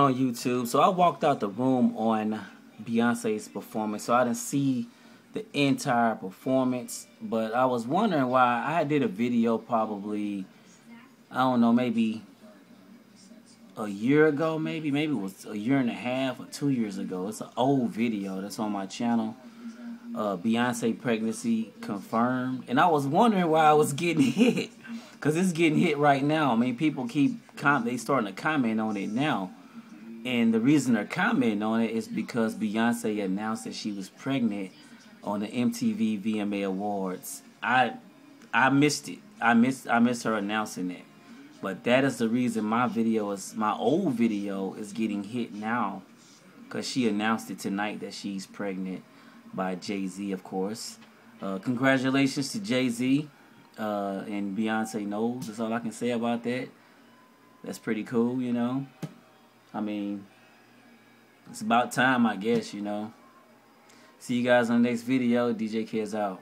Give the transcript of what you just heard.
on YouTube. So I walked out the room on Beyonce's performance, so I didn't see the entire performance. But I was wondering why I did a video probably, I don't know, maybe a year ago, maybe maybe it was a year and a half or two years ago. It's an old video that's on my channel. Uh, Beyonce pregnancy confirmed, and I was wondering why I was getting hit, cause it's getting hit right now. I mean, people keep com- they starting to comment on it now. And the reason they're commenting on it is because Beyonce announced that she was pregnant on the MTV VMA Awards. I I missed it. I missed I missed her announcing it. But that is the reason my video is my old video is getting hit now. Cause she announced it tonight that she's pregnant by Jay Z, of course. Uh, congratulations to Jay Z uh, and Beyonce knows. That's all I can say about that. That's pretty cool, you know. I mean, it's about time, I guess, you know. See you guys on the next video. DJ Kids out.